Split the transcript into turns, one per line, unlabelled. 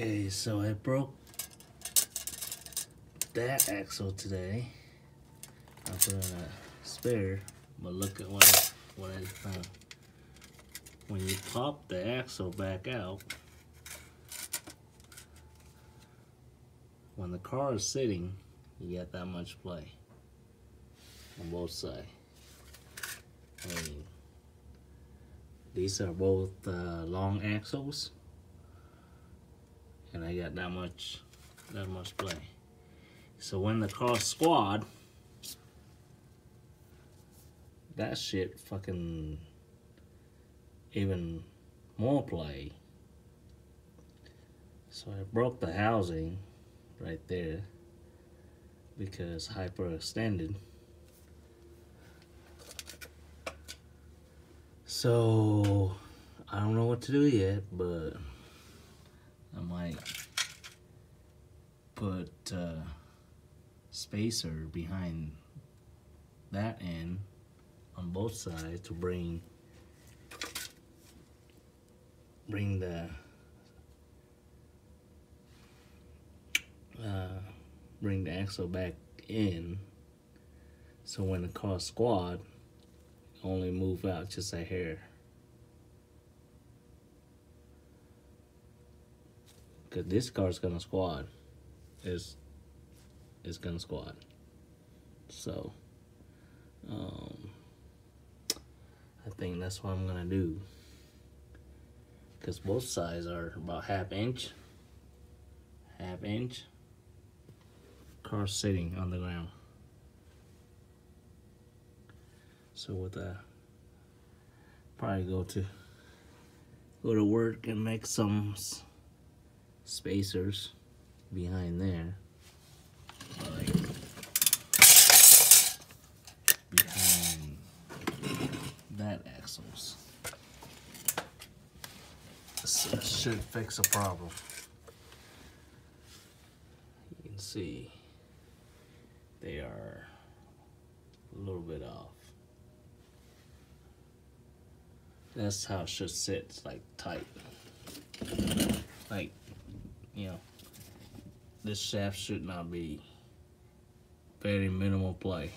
Okay, so I broke that axle today. I put in a spare, but look at what I, what I found. When you pop the axle back out, when the car is sitting, you get that much play on both sides. I mean, these are both uh, long axles and I got that much that much play. So when the car squad, that shit fucking even more play. So I broke the housing right there because hyperextended. So I don't know what to do yet, but I might put uh, spacer behind that end on both sides to bring bring the uh, bring the axle back in. So when the car squad only move out just a hair Cause this car's gonna squad. Is is gonna squad. So um I think that's what I'm gonna do. Cause both sides are about half inch. Half inch. Car sitting on the ground. So with that probably go to go to work and make some spacers behind there. Like behind that axles. Should fix a problem. You can see they are a little bit off. That's how it should sit, like tight. Like you know, this shaft should not be very minimal play.